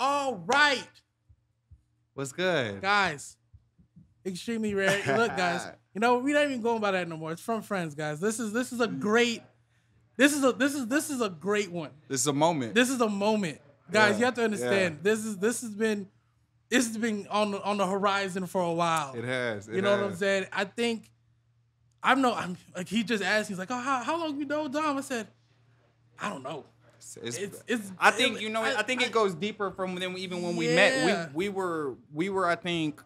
All right, What's good? guys. Extremely rare. Look, guys. You know we're not even going by that no more. It's from friends, guys. This is this is a great. This is a this is this is a great one. This is a moment. This is a moment, guys. Yeah, you have to understand. yeah. This is this has been this has been on the, on the horizon for a while. it has. it you know what I'm saying? I think I'm no. I'm like he just asked. Me, he's like, oh, how, how long you know Dom? I said, I don't know. It's, It's it's. I think you know. I, think it goes deeper from than even when we Yeah. met. We we were we were. I think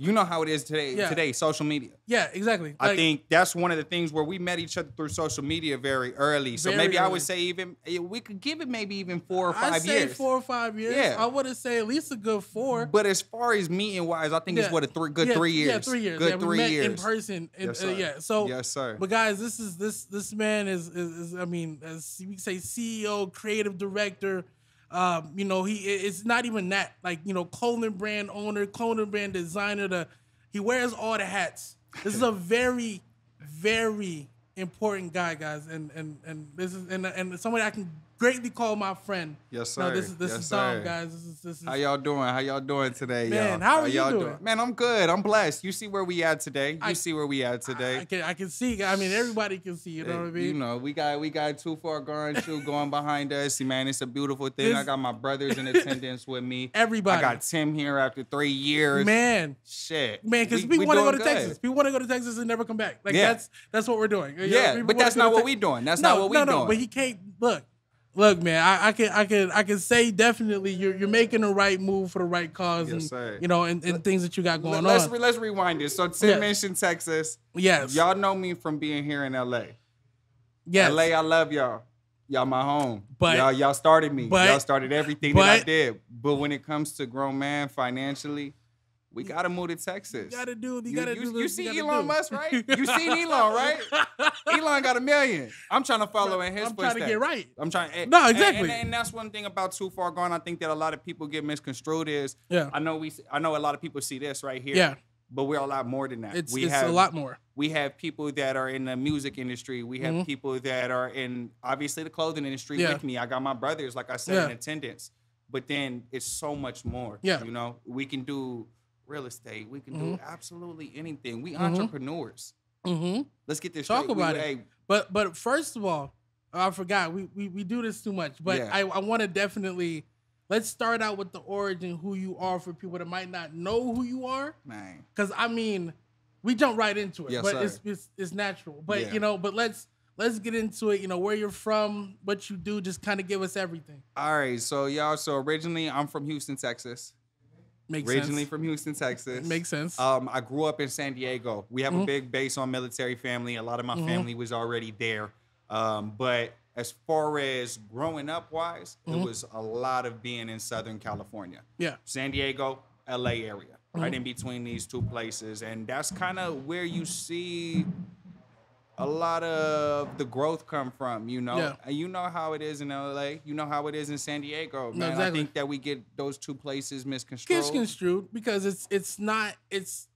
you know how it is today. Yeah. Today, social media. Yeah, exactly. I think that's one of the things where we met each other through social media very early. So Very maybe I would say even eh, we could give it maybe even four or I five say years. four or five years. Yeah. I would have say at least a good four. But as far as meeting wise, I think it's what a three good Yeah, three years. Yeah, three years. Good yeah, we three met years in person. And, Yes, uh, sir. yeah. So yes, sir. But guys, this is this this man is is, is I mean, as we say, CEO, creative director. Um, you know, he it's not even that. Like you know, clothing brand owner, clothing brand designer. The he wears all the hats. This is a very, very important guy, guys, and and and this is and and somebody I can greatly call my friend. yes, No, sir. this is this yes, is Dom, sir. guys. This is this is How y'all doing? How y'all doing today, Man, y'all? how are you y'all doing? Man, I'm good. I'm blessed. You see where we at today. You I- see where we at today. I can I can see. I mean, everybody can see. You know what I mean? You know, we got we got too far gone shoe going behind us. Man, it's a beautiful thing. I got my brothers in attendance with me. Everybody. I got Timm here after three years. Man, Shit. Man, because We- people we want to go to good. Texas. People want to go to Texas and never come back. Like Yeah. that's that's what we're doing. You know, Yeah, but that's not what Tex- we doing. That's no, not what we no, no. doing. But he can't look. Look, man, I, I can I can I can say definitely you're you're making the right move for the right cause Yes, and sir. you know and, and things that you got going let's on. re- let's rewind this. So Timm Yeah. mentioned Texas. yes. Y'all know me from being here in LA. yes. LA, I love y'all. Y'all my home. But- y'all y'all started me. but- y'all started everything that I did. But when it comes to grown man financially, we gotta move to Texas. You gotta do. You, You, gotta you- do. you see gotta Elon do. Musk, right? You seen Elon, right? Elon got a million. I'm trying to follow in his I'm trying to get right. I'm trying. and- No, and- exactly. And, and that's one thing about Too Far Gone. I think that a lot of people get misconstrued. Is Yeah. I know we. I know a lot of people see this right here. Yeah. But we're a lot more than that. It's we it's have a lot more. we have people that are in the music industry. We have Mhm. people that are in obviously the clothing industry Yeah. with me. I got my brothers, like I said, Yeah. in attendance. But then it's so much more. Yeah. You know, we can do real estate. We can do absolutely anything. We Mhm. entrepreneurs. Mm-hmm. Let's get this Talk straight. We- about it. hey, But but first of all, I forgot we we, we do this too much. But Yeah. I, I want to definitely let's start out with the origin, who you are for people that might not know who you are. man. Because I mean, we jump right into it, Yes, but sir. it's, it's it's natural. But Yeah. you know, but let's let's get into it. You know, where you're from, what you do, just kind of give us everything. All right. So y'all, so originally I'm from Houston, Texas. Makes originally sense. from Houston, Texas. Makes sense. Um, I grew up in San Diego. We have Mhm. a big base on military family. A lot of my Mhm. family was already there. Um, but as far as growing up wise, Mhm. it was a lot of being in Southern California, yeah. San Diego, LA area, right Mhm. in between these two places, and that's kind of where you see a lot of the growth come from. You know, Yeah. and you know how it is in LA. You know how it is in San Diego, man. I exactly. think that we get those two places misconstrued. Gets construed because it's it's not it's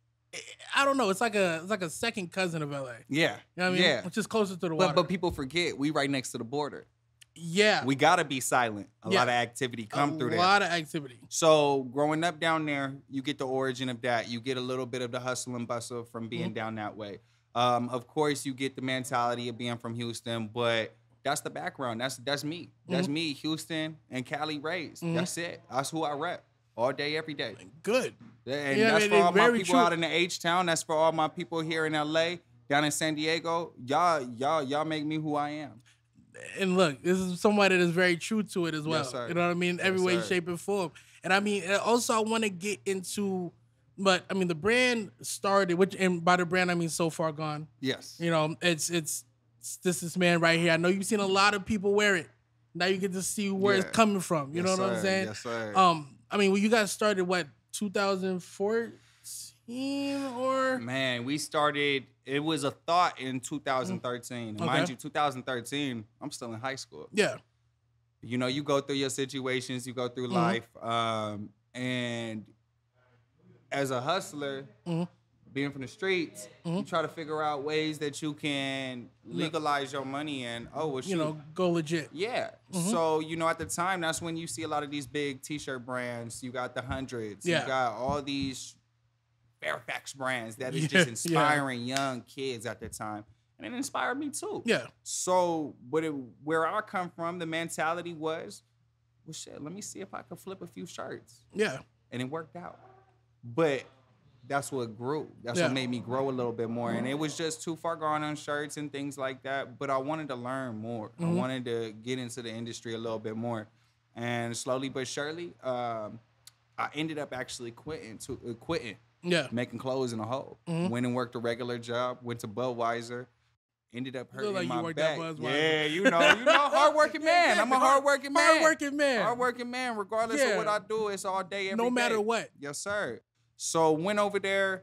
I don't know. It's like a it's like a second cousin of LA. Yeah. You know what I mean? yeah. Which is closer to the water. But but people forget we right next to the border. yeah. We gotta be silent. A Yeah. lot of activity come a through there. A lot of activity. So growing up down there, you get the origin of that. You get a little bit of the hustle and bustle from being Mm-hmm. down that way. Um, of course, you get the mentality of being from Houston, but that's the background. That's that's me. That's Mm-hmm. me, Houston and Cali raised. Mhm. That's it. That's who I rep all day, every day. Good. And Yeah, that's it for all my people true. out in the H town. That's for all my people here in LA, down in San Diego. Y'all, y'all, y'all make me who I am. And look, this is somebody that is very true to it as well. Yes. You know what I mean? Every Yes, way, shape, and form. And I mean, also I want to get into, but I mean, the brand started, which and by the brand I mean too far gone. Yes. You know, it's it's, it's this this man right here. I know you've seen a lot of people wear it. Now you get to see where Yeah. it's coming from. You Yes, know what I'm saying? Yes, sir. Um, I mean, well, you guys started what 2014 or Man, we started. It was a thought in 2013. And Mind you, 2013, I'm still in high school. yeah, You know, you go through your situations, you go through Mhm. life, um, and as a hustler, Mhm. being from the streets, Mm-hmm. you try to figure out ways that you can legalize your money and oh well, You know, go legit. Yeah. Mm-hmm. So, you know, at the time, that's when you see a lot of these big t shirt brands. You got the hundreds. Yeah. You got all these Fairfax brands that is Yeah, just yeah. inspiring young kids at the time. And it inspired me too. Yeah. So, what it, where I come from, the mentality was, well, shit, let me see if I can flip a few shirts. Yeah. And it worked out. But that's what grew. That's Yeah. what made me grow a little bit more. And it was just too far gone on shirts and things like that. But I wanted to learn more. Mm-hmm. I wanted to get into the industry a little bit more. And slowly but surely, um, I ended up actually quitting to uh, quitting Yeah. making clothes in a hole. Mhm. Went and worked a regular job. Went to Budweiser. Ended up hurting like you my back. Yeah, you know, you know, hardworking man. I'm a hardworking man. Hardworking man. Hardworking man. Regardless Yeah. of what I do, it's all day, every no matter day. what. Yes, sir. So went over there,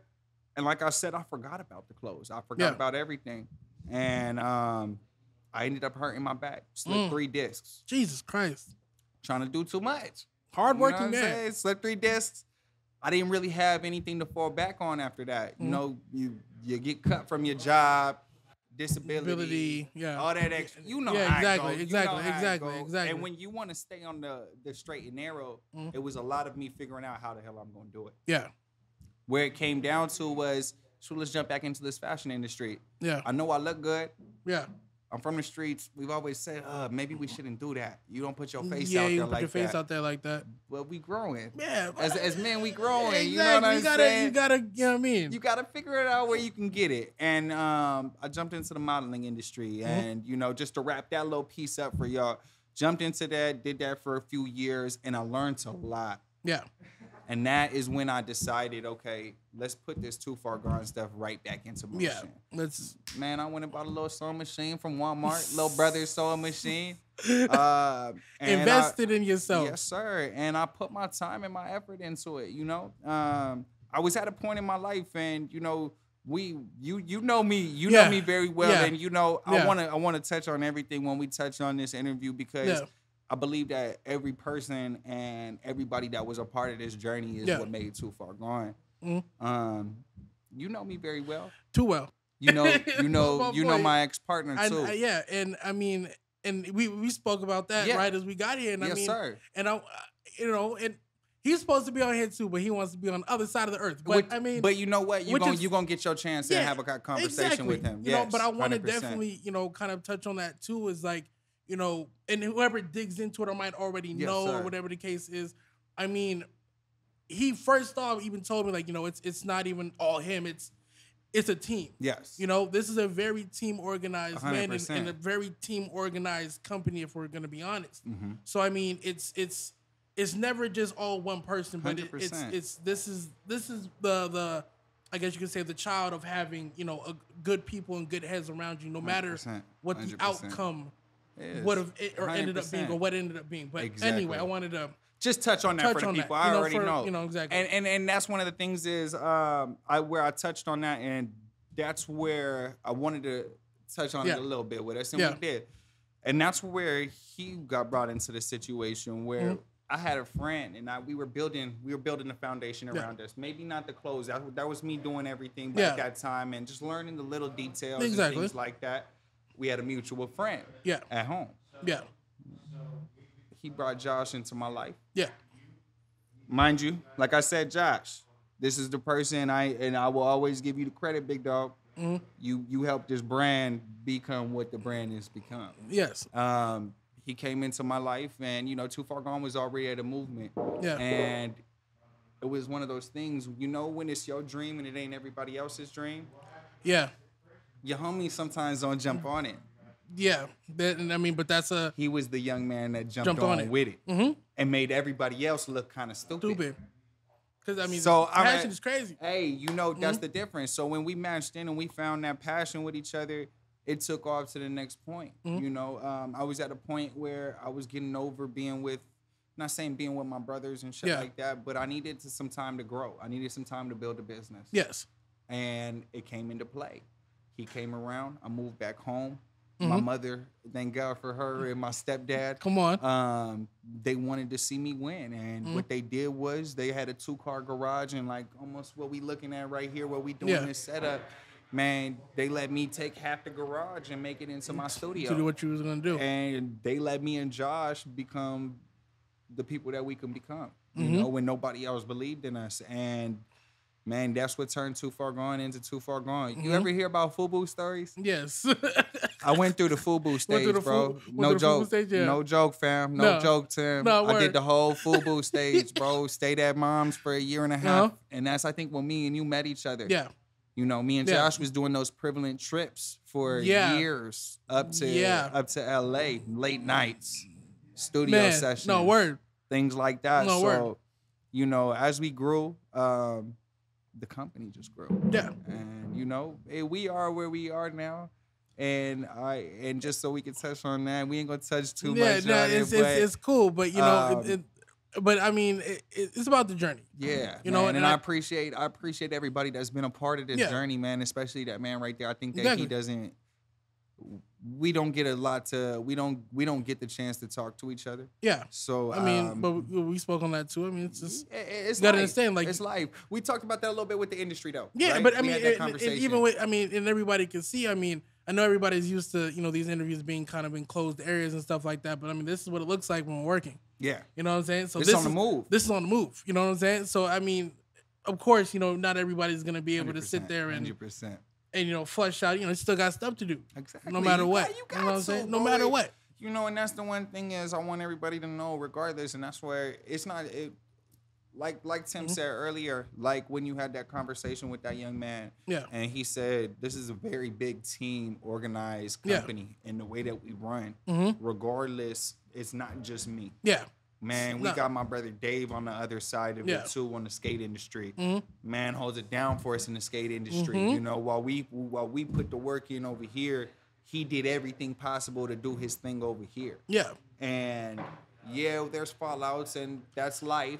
and like I said, I forgot about the clothes. I forgot Yeah. about everything, and um, I ended up hurting my back. Slipped Mm. three discs. Jesus Christ. Trying to do too much. Hardworking you know man. Slipped three discs. I didn't really have anything to fall back on after that. You Mhm. know, you you get cut from your job, disability, Ability, yeah. all that extra. You know, Yeah, exactly, go. You know exactly, exactly, exactly. And when you want to stay on the the straight and narrow, Mhm. it was a lot of me figuring out how the hell I'm going to do it. Yeah. Where it came down to was, so let's jump back into this fashion industry. Yeah. I know I look good. Yeah. I'm from the streets. We've always said, uh, maybe we shouldn't do that. You don't put your face yeah, out you there put like your face that. out there like that. Well, we growing. Yeah. As, as men, we growing. exactly. You know what I'm you gotta, saying? you gotta, you know what I mean? you gotta figure it out where you can get it. And um, I jumped into the modeling industry, Mm-hmm. and you know, just to wrap that little piece up for y'all, jumped into that, did that for a few years, and I learned a lot. yeah. And that is when I decided, okay, let's put this too far gone stuff right back into motion. Yeah. Let's. Man, I went and bought a little sewing machine from Walmart, little brother sewing machine. Uh, and I- invested in yourself. Yes, sir. And I put my time and my effort into it. You know, um, I was at a point in my life, and you know, we, you, you know me, you Yeah. know me very well, Yeah. and you know, I want to, I want to touch on everything when we touch on this interview because. I believe that every person and everybody that was a part of this journey is Yeah. what made Too Far Gone. Mhm. Um, you know me very well. Too well. You know, you know, My you know boy. my ex partner I, too. I- yeah, and I mean, and we we spoke about that Yeah. right as we got here, and yes, I mean, sir. and I, you know, and he's supposed to be on here too, but he wants to be on the other side of the earth. But Which- I mean, but you know what? You which gonna is- you gonna get your chance to Yeah, have a co- conversation with him. You know, Yes, but I want to 100%. definitely, you know, kind of touch on that too. Is like, you know, and whoever digs into it or might already Yes, know sir. or whatever the case is. I mean, he first off even told me like, you know, it's it's not even all him. It's it's a team. Yes. You know, this is a very team organized man and, 100%. and a very team organized company. If we're gonna be honest, Mhm. so I mean, it's it's it's never just all one person, but it, it's it's this is this is the the I guess you could say the child of having you know a, good people and good heads around you, no matter 100%, what the outcome Yes. would have it, or ended up being or what ended up being. But Exactly. anyway, I wanted to just touch on that touch for the on that, people. you I know, already for- know. you know, exactly. And and and that's one of the things is um I where I touched on that and that's where I wanted to touch on Yeah. it a little bit with us and Yeah. we did. And that's where he got brought into the situation where Mhm. I had a friend and I we were building we were building the foundation Yeah. around us. Maybe not the clothes. That, that was me doing everything back Yeah. that time and just learning the little details Exactly. and things like that. We had a mutual friend yeah at home. yeah He brought Josh into my life. yeah mind you, like I said, Josh, this is the person I and I will always give you the credit, big dog. Mhm. You you helped this brand become what the brand has become. yes Um, he came into my life, and you know, Too Far Gone was already at a movement, yeah and it was one of those things. You know, when it's your dream and it ain't everybody else's dream, yeah your homies sometimes don't jump on it. yeah. That, I mean, but that's a He was the young man that jumped, Jumped on, on it. with it mhm, and made everybody else look kind of stupid. Stupid. Because I mean, So, so I'm passion at- is crazy. Hey, you know that's Mm-hmm. the difference. So when we matched in and we found that passion with each other, it took off to the next point. Mhm. You know, um, I was at a point where I was getting over being with, not saying being with my brothers and shit Yeah. like that, but I needed to, some time to grow. I needed some time to build a business. Yes. And it came into play. He came around. I moved back home. My Mhm. mother, thank God for her, and my stepdad. Come on. Um, they wanted to see me win, and Mhm. what they did was they had a two car garage and like almost what we looking at right here, what we doing Yeah. this setup. Man, they let me take half the garage and make it into my studio to do what you was gonna do. and they let me and Josh become the people that we can become. You Mhm. know, when nobody else believed in us, and man, that's what turned Too Far Gone into Too Far Gone. You Mhm. ever hear about FUBU stories? yes. I went through the FUBU stage, the bro. Fu- no through the FUBU joke, stage, yeah. no joke, fam. No, No. joke, Timm. No, I did the whole FUBU stage, bro. Stayed at mom's for a year and a half, Uh-huh. and that's I think when me and you met each other. yeah. You know, me and Yeah. Josh was doing those prevalent trips for Yeah. years up to Yeah. up to LA, late nights, studio Man, sessions, no word. things like that. No so, word. you know, as we grew, um, the company just grew, Yeah. and you know, we are where we are now. And I and just so we can touch on that, we ain't gonna touch too yeah, much. no, it's, it, it's but it's cool, but you know, um, it, it, but I mean, it, it, it's about the journey. Yeah, You know, man, and, and I, I- appreciate I appreciate everybody that's been a part of this Yeah. journey, man. Especially that man right there. I think that Exactly. he doesn't. We don't get a lot to. We don't. We don't get the chance to talk to each other. Yeah. So I mean, um, but we, we spoke on that too. I mean, it's just it's you gotta life. understand, like- it's life. We talked about that a little bit with the industry, though. yeah. right? But I We mean, had that it- it- conversation. even with I mean, and everybody can see. I mean, I know everybody's used to you know these interviews being kind of in closed areas and stuff like that. But I mean, this is what it looks like when we're working. yeah, You know what I'm saying? So This this on the is- move. This is on the move. You know what I'm saying? So I mean, of course, you know, not everybody's gonna be able to sit there and hundred percent. And you know flush out. You know, still got stuff to do. Exactly. No matter You what. got- You, got know what I'm saying? No matter what. You know, and that's the one thing is I want everybody to know, regardless, and that's where it's not it. Like like Timm Mhm. said earlier, like when you had that conversation with that young man, Yeah. and he said this is a very big team, organized Yeah. company, and the way that we run, Mm-hmm. regardless, it's not just me. Yeah. Man, we No. got my brother Dave on the other side of Yeah. it too on the skate industry. Mhm. Man holds it down for us in the skate industry. Mhm. You know, while we while we put the work in over here, he did everything possible to do his thing over here. Yeah. And yeah, there's fallouts and that's life.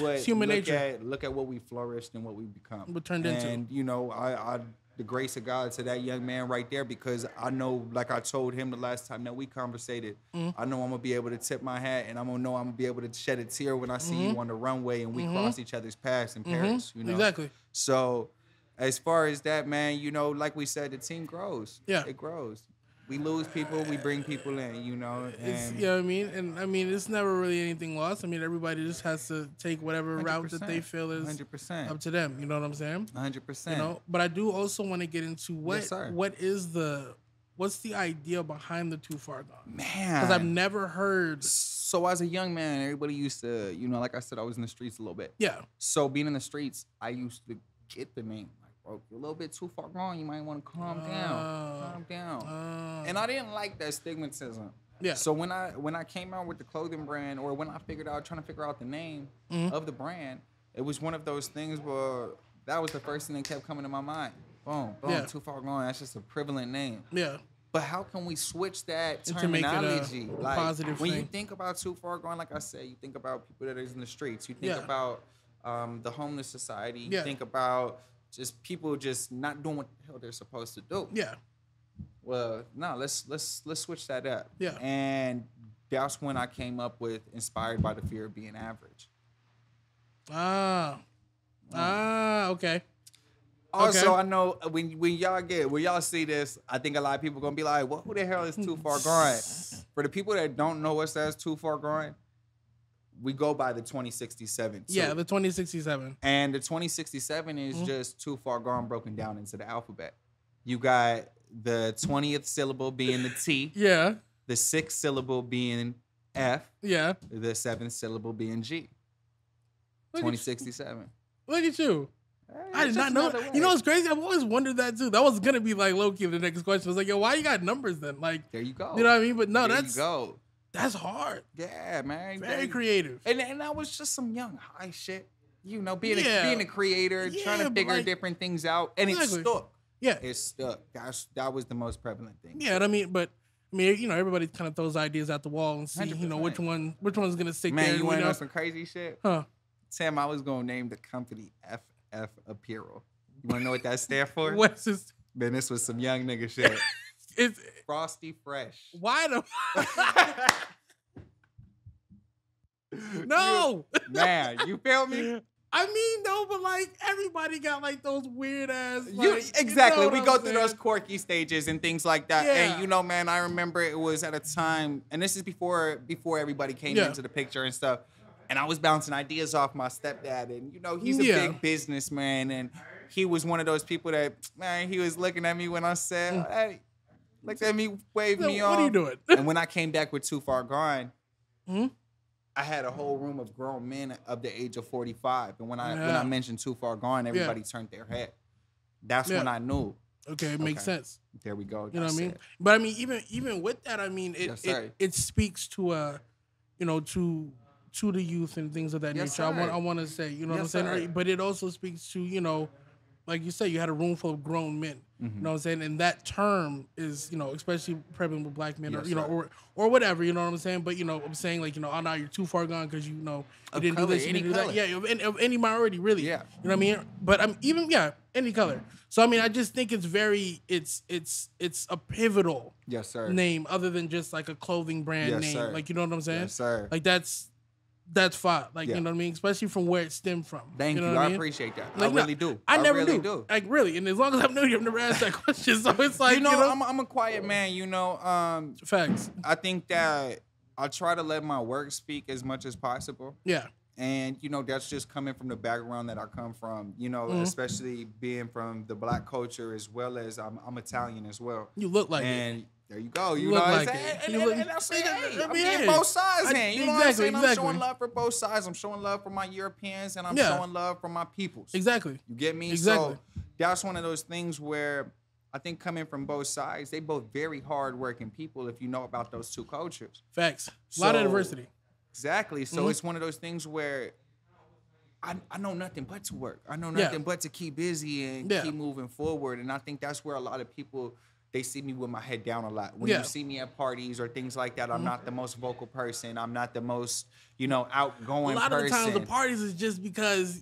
But It's human look nature. At, look at what we flourished and what we become. What turned into. And you know, I, I the grace of God to that young man right there because I know, like I told him the last time that we conversated, Mhm. I know I'm gonna be able to tip my hat and I'm gonna know I'm gonna be able to shed a tear when I see Mhm. you on the runway and we Mhm. cross each other's paths in Mhm. Paris. You know, Exactly. so as far as that, man, you know, like we said, the team grows. Yeah. it grows. We lose people, we bring people in. You know, It's, you know what I mean? And I mean, it's never really anything lost. I mean, everybody just has to take whatever route that they feel is hundred percent, up to them. You know what I'm saying? 100%. You know, but I do also want to get into what sir. what is the what's the idea behind the too far gone? man, Because I've never heard. So as a young man, everybody used to, you know, like I said, I was in the streets a little bit. Yeah, So being in the streets, I used to get the name. Bro, you're a little bit too far gone. You might want to calm down. Oh. Calm down. uh, and I didn't like that stigmatism. yeah, So when I when I came out with the clothing brand, or when I figured out trying to figure out the name Mhm. of the brand, it was one of those things where that was the first thing that kept coming to my mind. Boom, boom, Yeah. too far gone. That's just a prevalent name. yeah, But how can we switch that And to make it a terminology? like positive when you think about too far gone, like I said, you think about people that is in the streets. You think Yeah. about um, the homeless society. You Yeah. think about just people just not doing what the hell they're supposed to do. yeah, Well, no, let's let's let's switch that up. Yeah. And that's when I came up with inspired by the fear of being average. ah, ah, okay, Also, Okay. I know when when y'all get when y'all see this, I think a lot of people gonna be like, "What? Who the hell is Too Far Gone?" For the people that don't know us as Too Far Gone, we go by the 2067. yeah, the 2067. and the 2067 is Mhm. just Too Far Gone broken down into the alphabet. You got the 20th syllable being the T, Yeah, the sixth syllable being F, yeah. the seventh syllable being G. Look at, 2067. look at you. Hey, I did not know. You know what's crazy? I've always wondered that too. That was gonna be like low key the next question. I was like, yo, why you got numbers then? Like, There you go. you know what I mean? But no, there that's you go. That's hard. Yeah, man. Very creative. And and that was just some young high shit. You know, being Yeah. a being a creator, trying to figure like- different things out, and Exactly. it stuck. Yeah, It stuck. That's that was the most prevalent thing. yeah. I mean, but I mean, you know, everybody kind of throws ideas at the wall and see, you know, which one which one's gonna stick Man, there. you want to know? know some crazy shit? Huh? Timm, I was gonna name the company FF Apparel. You wanna know what that stands for? What's this? Man, this was some young nigga shit. it's Frosty Fresh. why the no. Man, you feel me? I mean, no, but like everybody got like those weird ass. You like, exactly. know we go I'm through those quirky stages and things like that. Yeah. And you know, man, I remember it was at a time, and this is before before everybody came Yeah. into the picture and stuff. And I was bouncing ideas off my stepdad, and you know, he's a Yeah. big businessman, and he was one of those people that man, he was looking at me when I said, mm. "Hey," looked at me, waved So me Mm. what on. are you doing? and when I came back with Too Far Gone, Mhm. I had a whole room of grown men of the age of 45. And when I when I mentioned Too Far Gone, everybody turned their head. That's Yeah. when I knew. Okay, it makes Okay. sense. There we go. You know what I that's mean? it. But I mean, even even with that, I mean, it Yes, sir. it, it speaks to uh, you know, to to the youth and things of that Yes, nature. I want sir. I want to say, you know Yes, what I'm saying? sir. But it also speaks to you know, like you said, you had a room full of grown men. Mm-hmm. You know what I'm saying? And that term is you know, especially prevalent with black men, Yes, or you know, or or whatever. You know what I'm saying? But you know, I'm saying like you know, oh, now you're too far gone because you know you Of didn't color, do this, you didn't do that. Yeah, of any, of any minority, really. Yeah. You know what I mean? But I'm even yeah, any color. So I mean, I just think it's very it's it's it's a pivotal Yes, sir. name other than just like a clothing brand Yes, name. sir. Like you know what I'm saying? Yes, sir. Like that's that's fine. Like Yeah. you know what I mean? Especially from where it stemmed from. Thank you. know what I mean? appreciate that. Like, I really do. I never really do. do. Like really, and as long as I've known you, I've never asked that question. So it's like you know, I'm, I'm a quiet man. You know, um, facts. I think that I try to let my work speak as much as possible. Yeah. and you know that's just coming from the background that I come from. You know, Mhm. especially being from the black culture as well as I'm, I'm Italian as well. You look like it. There you go. You, look know, like what I'm it. saying? And, You and, look- and I hey, mean, I'm getting both sides. In, you know what I'm exactly, saying? I'm showing love for both sides. I'm showing love for my Europeans, and I'm Yeah. showing love for my peoples. Exactly. You get me? Exactly. So that's one of those things where I think coming from both sides, they both very hard working people. If you know about those two cultures. Facts. A lot of diversity. Exactly. So Mhm. it's one of those things where I, I know nothing but to work. I know Yeah. nothing but to keep busy and Yeah. keep moving forward. And I think that's where a lot of people they see me with my head down a lot. When Yeah. Mm-hmm. you see me at parties or things like that, I'm not the most vocal person. I'm not the most, you know, outgoing A lot person. of the times the parties is just because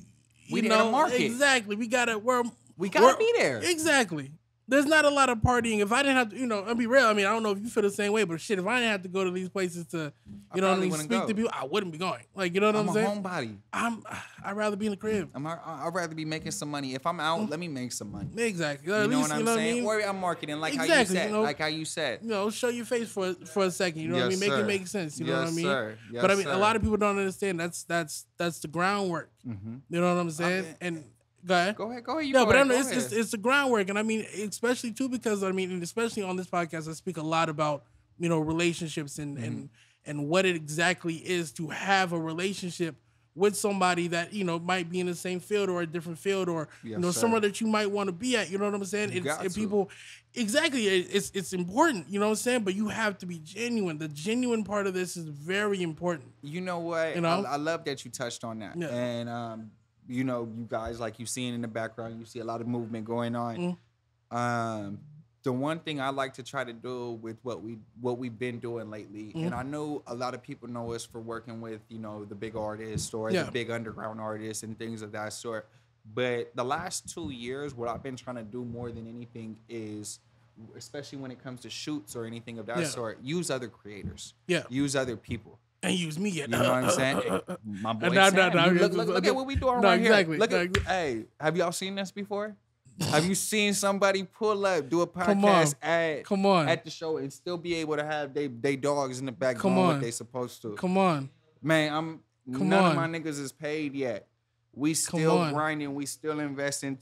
you We know market. exactly. We gotta we're we gotta we're- be there. Exactly. There's not a lot of partying. If I didn't have to, you know, I'll be real. I mean, I don't know if you feel the same way, but shit, if I didn't have to go to these places to, I you know what I mean, speak go. to people, I wouldn't be going. Like, you know what I'm saying? I'm, a saying? homebody. I'm, I'd rather be in the crib. I'm, I- I'd rather be making some money. If I'm out, let me make some money. Exactly. You know least, what I'm you know saying? what I mean? Or I'm marketing like how you Exactly, said. you know. like how you said. you know, show your face for for a second. You know what I mean? Make sir. it make sense. You know what I Yes, mean? sir. but I Yes, mean, a lot of people don't understand. That's that's that's the groundwork. Mm-hmm. You know what I'm saying? mean- and go ahead. Go ahead, go ahead. You No, but ahead, know it's, it's it's the groundwork, and I mean, especially too because I mean, and especially on this podcast, I speak a lot about you know relationships and Mm-hmm. and and what it exactly is to have a relationship with somebody that you know might be in the same field or a different field or you know sir. somewhere that you might want to be at. You know what I'm saying? You it's got and to. people exactly. It's it's important. You know what I'm saying? But you have to be genuine. The genuine part of this is very important. You know what? You know? I, I love that you touched on that. Yeah. And um, you know, you guys like you seeing in the background, you see a lot of movement going on. Mm-hmm. Um, the one thing I like to try to do with what we what we've been doing lately, Mm-hmm. and I know a lot of people know us for working with you know the big artists or Yeah. the big underground artists and things of that sort. But the last two years, what I've been trying to do more than anything is, especially when it comes to shoots or anything of that Yeah. sort, use other creators, Yeah, use other people. And use me yet. You know what I'm saying? My boy Sam. no, You look, look, look at what we doing right exactly. here. Look at, hey, have y'all seen this before? have you seen somebody pull up, do a Come on. podcast at, Come on. at the show and still be able to have they they dogs in the back Come on. what they supposed to? Come on. Man, I'm Come none on. of my niggas is paid yet. We still grinding. We still investing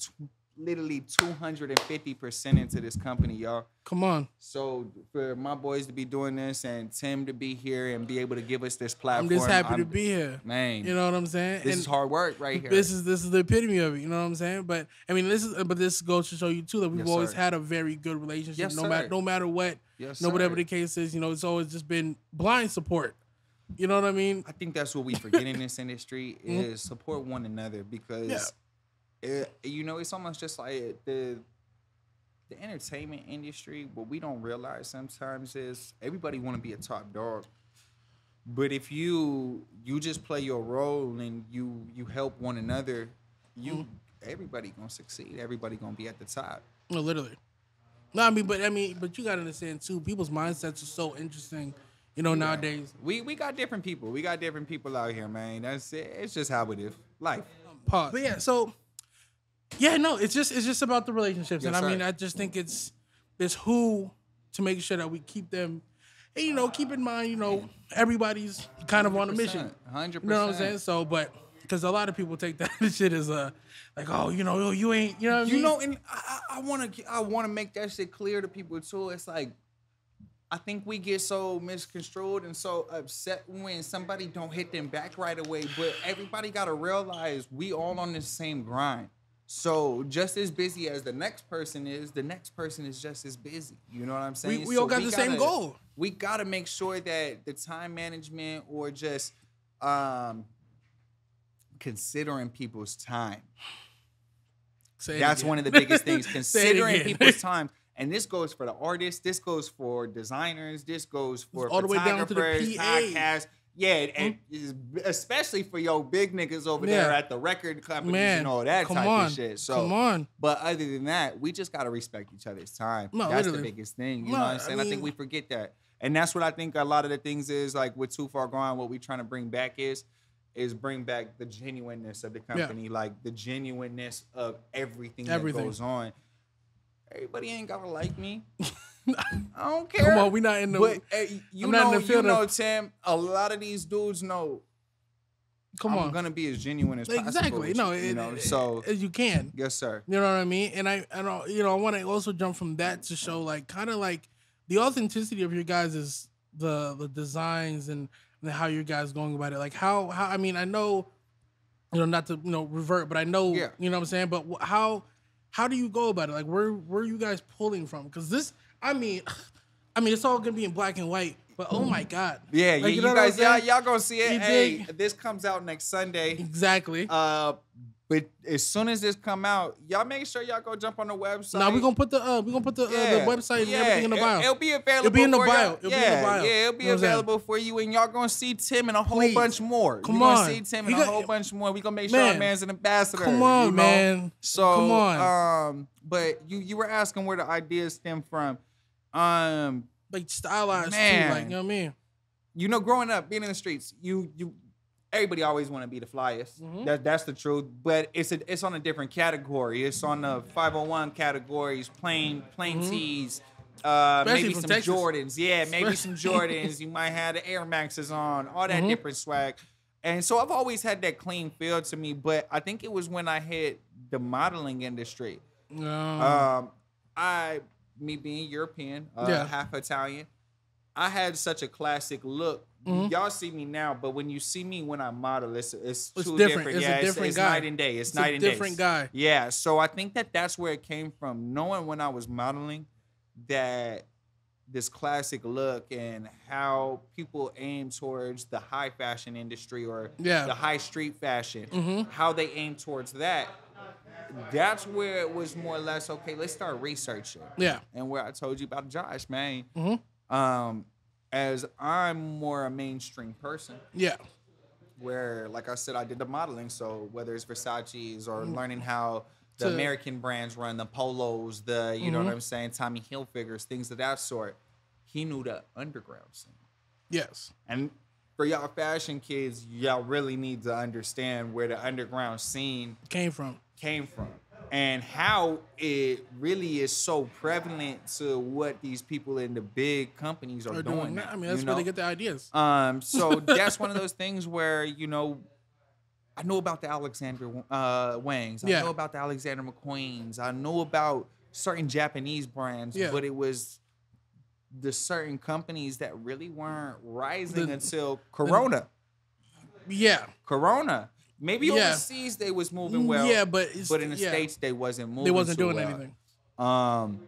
literally 250% into this company, y'all. Come on. So for my boys to be doing this and Timm to be here and be able to give us this platform. I'm just happy to I'm- be here. Man, You know what I'm saying? this And is hard work right here. This is this is the epitome of it. You know what I'm saying? But I mean, this is but this goes to show you too that we've Yes, always sir. had a very good relationship. Yes, no sir. matter no matter what, yes, no whatever the case is. You know, it's always just been blind support. You know what I mean? I think that's what we forget in this industry Mhm. is support one another because, it, you know, it's almost just like the the entertainment industry. What we don't realize sometimes is everybody want to be a top dog, but if you you just play your role and you you help one another, you Mhm. everybody gonna succeed. Everybody gonna be at the top. No, literally. No, I mean, but I mean, but you gotta understand too. People's mindsets are so interesting, you know, nowadays. We we got different people. We got different people out here, man. That's it. It's just how it is. Life. Pause. But yeah, so yeah, no, it's just it's just about the relationships, Yes, and I mean. I just think it's it's who to make sure that we keep them. And, you know, keep in mind, you know, everybody's kind of on a mission. 100%. You know what I'm saying? So, but because a lot of people take that shit as a like, oh, you know, yo, you ain't, you know I You mean? know, and I want to I want to make that shit clear to people too. It's like I think we get so misconstrued and so upset when somebody don't hit them back right away. But everybody got to realize we all on the same grind. So just as busy as the next person is, the next person is just as busy. You know what I'm saying? we So all got the same gotta- goal. We got to make sure that the time management or just um considering people's time Say that's one of the biggest things. Considering people's time. And this goes for the artists, this goes for designers, this goes for All the way down to the PA. podcasts. Yeah, and hmm? especially for your big niggas over there at the record companies Man, and all that type on, of shit. So, come on. but other than that, we just gotta respect each other's time. No, that's literally. the biggest thing. You No, know what I'm I saying? I, think we forget that, and that's what I think a lot of the things is like with Too Far Gone. What we trying to bring back is is bring back the genuineness of the company, like the genuineness of everything, Everything. that goes on. Everybody ain't gotta like me. I don't care. Come on, we not in the. But hey, you I'm know, you know, Timm. A lot of these dudes know come I'm on, gonna be as genuine as possible. exactly. No, you, it- know. it- So as you can. yes, sir. You know what I mean? And I, I don't, you know, I want to also jump from that to show like kind of like the authenticity of your guys is the the designs and, and how you guys going about it. Like how how I mean I know, you know, not to you know revert, but I know Yeah. you know what I'm saying. But how how do you go about it? Like where where are you guys pulling from? Because this, I mean, I mean it's all gonna be in black and white. But oh my god, Yeah, Like, yeah, you, know what guys, y'all, y'all gonna see it. You Hey, dig? this comes out next Sunday. exactly. Uh, but as soon as this come out, y'all make sure y'all go jump on the website. now we gonna put the uh, we gonna put the uh, the website and everything in the it- bio. It'll be available. be in the for bio. It'll be in the yeah, bio. Yeah, it'll be You know what I'm saying? available for you, and y'all gonna see Timm and a whole Please. bunch more. Come you gonna on. see Timm and a whole bunch more. We gonna make sure Man. our man's an ambassador. Come on, you know? man. So Come on. Um, but you you were asking where the ideas stem from. Um, like stylized Man. too. Like you know what I mean? you know, growing up, being in the streets, you you everybody always want to be the flyest. Mhm. That that's the truth. But it's a, it's on a different category. It's on the 501 categories, plain plain tees. Uh, maybe some Texas. Jordans, yeah, maybe some Jordans. You might have the Air Maxes on, all that Mhm. different swag. And so I've always had that clean feel to me. But I think it was when I hit the modeling industry. Um, Um, I, me being European, uh, Yeah. half Italian, I had such a classic look. Mhm. Y'all see me now, but when you see me when I model, it's it's, It's two different. different. It's a yeah, different it's, guy. night and day. It's, It's a night and different day. guy. Yeah, so I think that that's where it came from. Knowing when I was modeling that this classic look and how people aim towards the high fashion industry or Yeah. the high street fashion, Mhm. how they aim towards that. That's where it was more or less okay. Let's start researching yeah. and where I told you about Josh, man. Mhm. Um, as I'm more a mainstream person, Yeah. where, like I said, I did the modeling. So whether it's Versace's or Mm. learning how the To- American brands run, the polos, the you know Mhm. what I'm saying, Tommy Hilfigers, things of that sort, he knew the underground scene. Yes. And for y'all fashion kids, y'all really need to understand where the underground scene Came from. Came from and how it really is so prevalent to what these people in the big companies are, Are doing. doing now, I mean, you that's where they get the ideas. Um, so that's one of those things where you know, I know about the Alexander uh, Wangs. I Yeah. know about the Alexander McQueens. I know about certain Japanese brands, Yeah. but it was the certain companies that really weren't rising The- until Corona. Yeah. Corona. Maybe Yeah. overseas they was moving well. yeah, but but in the yeah, states they wasn't moving. they wasn't doing well. anything. Um,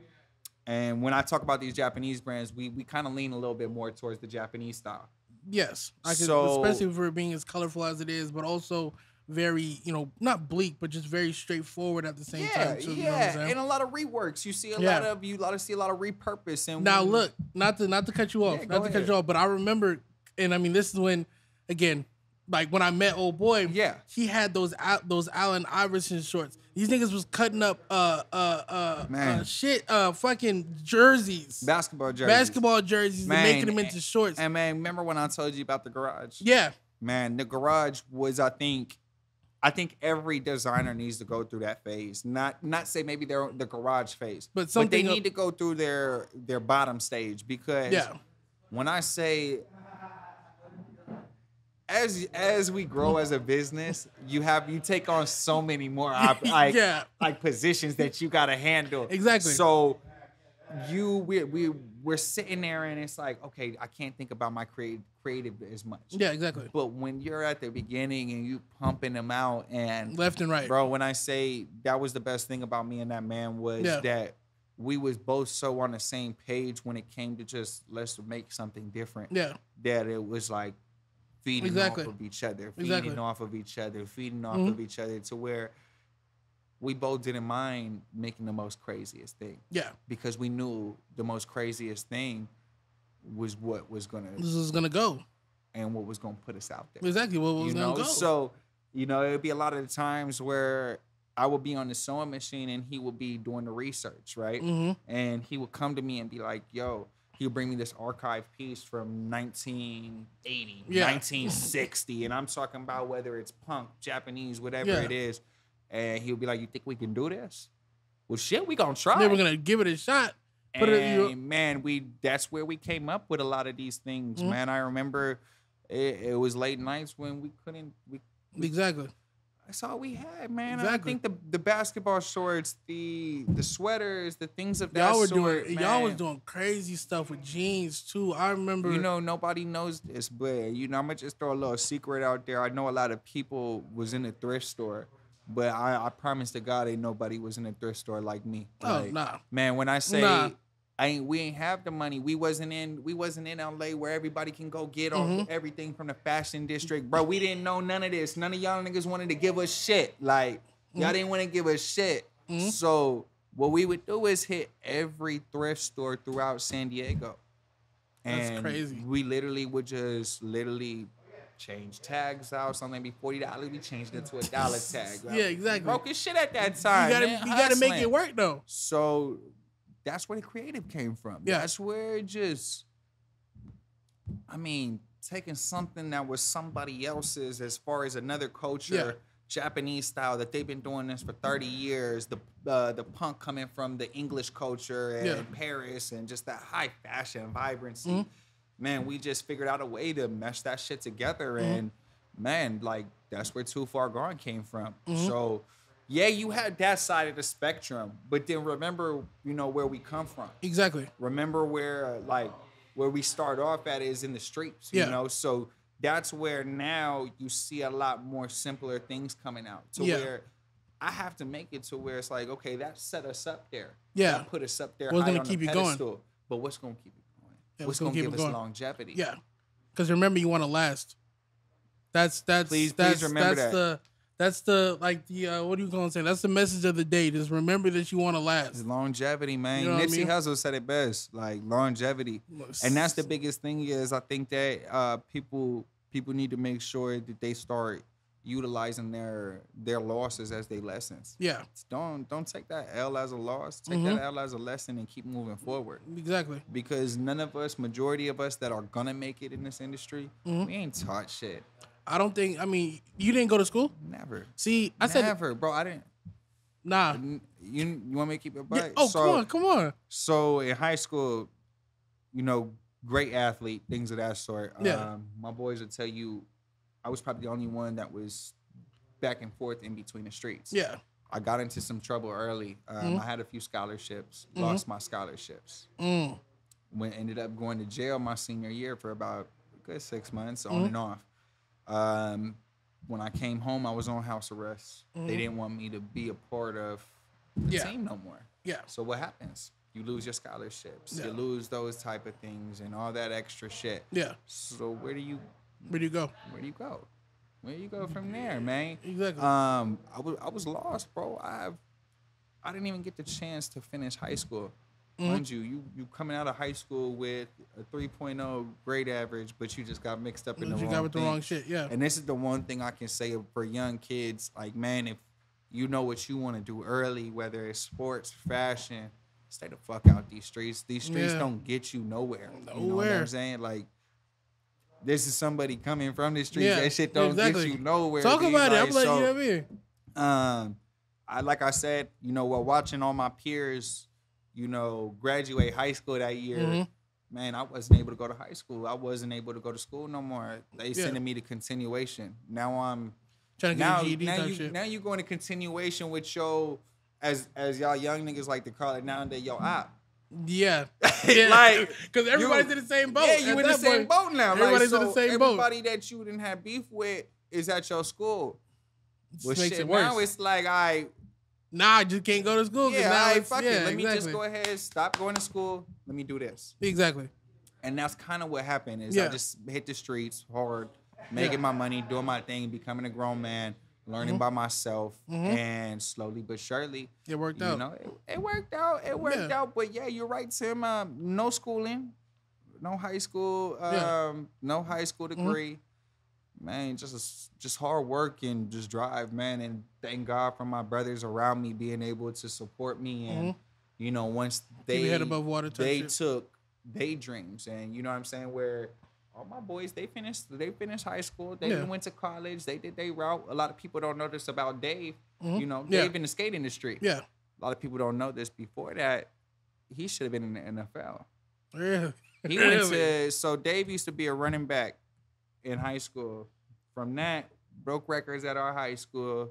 and when I talk about these Japanese brands, we we kind of lean a little bit more towards the Japanese style. Yes, I could, So- especially for it being as colorful as it is, but also very, you know, not bleak, but just very straightforward at the same yeah, time. Too, you know yeah, and a lot of reworks. You see a Yeah. lot of you, a lot of see a lot of repurpose. And Now when- look, not to not to cut you off, Yeah, not to cut you off, but I remember, and I mean, this is when, again, like when I met old boy, Yeah. he had those Al- those Allen Iverson shorts. These niggas was cutting up uh uh uh, uh shit uh fucking jerseys, Basketball jerseys. basketball jerseys, Man, and making them into shorts. And man, remember when I told you about the garage? yeah, Man, the garage was, I think, I think every designer needs to go through that phase. Not not say maybe they're the garage phase, But but they need to go through their their bottom stage because yeah, when I say as as we grow as a business, you have you take on so many more like Yeah. like positions that you got to handle. Exactly. So you we we we're sitting there and it's like okay, I can't think about my creative creative as much. yeah, exactly. But when you're at the beginning and you pumping them out and Left and right. bro, when I say that was the best thing about me and that man was Yeah. that we was both so on the same page when it came to just let's make something different. Yeah, That it was like feeding Exactly. off of each other, feeding Exactly. off of each other, feeding off Mhm. of each other to where we both didn't mind making the most craziest thing yeah. because we knew the most craziest thing was what was gonna This is gonna go and what was gonna put us out there exactly what was you gonna know go. so you know it'd be a lot of the times where i would be on the sewing machine and he would be doing the research right hmm and he would come to me and be like yo he would bring me this archive piece from 1980 Yeah. 1960 and i'm talking about whether it's punk japanese whatever Yeah. it is and he would be like you think we can do this well shit we gonna try They were gonna give it a shot. Put it- and you- man, we that's where we came up with a lot of these things. Mhm. Man, I remember it, it was late nights when we couldn't. We Exactly. That's all we had, man. And I think the the basketball shorts, the the sweaters, the things of that Y'all were sort. doing y'all was doing crazy stuff with jeans too. I remember. You know, nobody knows this, but you know, I'm gonna just throw a little secret out there. I know a lot of people was in the thrift store, but I, I promise to God, ain't nobody was in a thrift store like me. Oh Like, nah. Man, when I say Nah. I ain't we ain't have the money. We wasn't in we wasn't in LA where everybody can go get all Mhm. everything from the fashion district. Bro, we didn't know none of this. None of y'all niggas wanted to give us shit. Like y'all Mhm. didn't want to give us shit. Mhm. So what we would do is hit every thrift store throughout San Diego. That's And crazy. we literally would just literally change tags out. Something be forty dollars, we changed it to a dollar tag. Yeah, exactly. Broke as shit at that You time. gotta man, you gotta make it work though. So that's where the creative came from. Yeah. That's where it just, I mean, taking something that was somebody else's as far as another culture, Yeah. Japanese style that they've been doing this for 30 years, the uh, the punk coming from the English culture and Yeah. Paris and just that high fashion vibrancy. Mhm. Man, we just figured out a way to mesh that shit together Mhm. and man, like that's where Too Far Gone came from. Mhm. So yeah, you had that side of the spectrum, but then remember, you know, where we come from. Exactly. Remember where like where we start off at is in the streets, you know. So that's where now you see a lot more simpler things coming out. To Yeah. where I have to make it to where it's like, okay, that set us up there. Yeah. That put us up there. What's gonna keep you going? But what's gonna keep it going? Yeah, what's what's gonna gonna, give us going? longevity? Yeah. Because remember, you want to last. That's that's Please- please that's remember that's that. the that's the like the uh, what are you gonna say? That's the message of the day. Just remember that you want to It's last. longevity, man. You know what I Nipsey mean? Hussle said it best, like longevity. and that's the biggest thing is I think that uh, people people need to make sure that they start utilizing their their losses as their lessons. Yeah, Don't don't take that L as a loss. Take Mhm. that L as a lesson and keep moving forward. exactly. Because none of us, majority of us that are gonna make it in this industry, Mhm. we ain't taught shit. I don't think. I mean, you didn't go to school. Never. See, I said Never, bro. I didn't. nah. You you want me to keep it? Yeah, oh, so, come on, come on. So in high school, you know, great athlete, things of that sort. Yeah. Um, my boys would tell you, I was probably the only one that was back and forth in between the streets. Yeah. I got into some trouble early. Um, Mhm. I had a few scholarships, Mhm. lost my scholarships. Mm. When ended up going to jail my senior year for about a good six months on Mhm. and off. Um, when I came home, I was on house arrest. Mhm. They didn't want me to be a part of the Yeah. team no more. Yeah. So what happens? You lose your scholarships. Yeah. You lose those type of things and all that extra shit. Yeah. So where do you Where do you go? where do you go? Where do you go from there, man? Exactly. Um, I was I was lost, bro. I I didn't even get the chance to finish high school. Mm-hmm. Mind you, you you coming out of high school with a 3.0 grade average, but you just got mixed up in the you wrong got with the wrong shit. Yeah. And this is the one thing I can say for young kids, like man, if you know what you want to do early, whether it's sports, fashion, stay the fuck out these streets. These streets Yeah. don't get you nowhere. You know what Nowhere. I'm saying? Like this is somebody coming from the streets. Yeah, that shit don't exactly. get you nowhere. Talk about it. I'm Like, like, so- you know what I mean? um I like I said, you know, while watching all my peers, you know, graduate high school that year, Mhm. man, I wasn't able to go to high school. I wasn't able to go to school no more. They Yeah. sending me to continuation. Now I'm Trying to get now a GED now type you shit. now you going to continuation with your as as y'all young niggas like to call it nowadays, yo op. yeah. like because everybody's you- in the same boat. Yeah, you in the same point. boat now. Everybody's like, in the so same boat. everybody that you didn't have beef with is at your school. Just Well, makes shit, it worse. now it's like I nah, I just can't go to school. yeah, now right, fuck yeah, it. Let exactly. me just go ahead, stop going to school. Let me do this. Exactly. And that's kind of what happened. Is Yeah. I just hit the streets hard, making Yeah. my money, doing my thing, becoming a grown man, learning Mhm. by myself, Mhm. and slowly but surely, It worked you out. know, it, it worked out. It worked Yeah. out. But yeah, you're right, Timm. Um, no schooling, no high school, um, Yeah. no high school Mm-hmm. degree. Man, just just hard work and just drive, man. And thank God for my brothers around me being able to support me. And you know, once they head above water. They shit. took daydreams and you know what I'm saying where all my boys they finished they finished high school they Yeah. went to college they did their route a lot of people don't know this about Dave Mhm. you know Yeah. Dave in the skate industry Yeah. a lot of people don't know this before that he should have been in the NFL yeah he went to so Dave used to be a running back in high school from that broke records at our high school